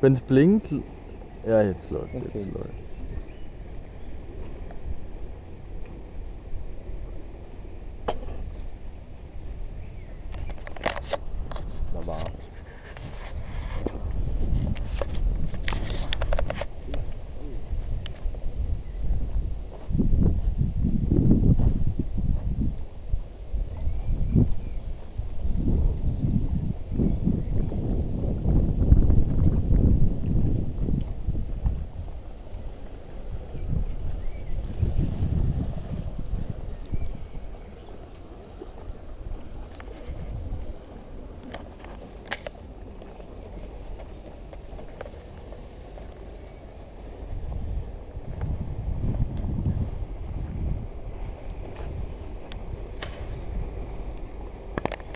Wenn es blinkt. Ja, jetzt läuft okay. jetzt läuft Da war